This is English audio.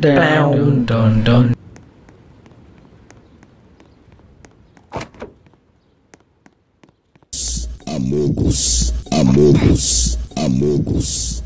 down. down, down. dun. Amogus, Amogus, Amogus.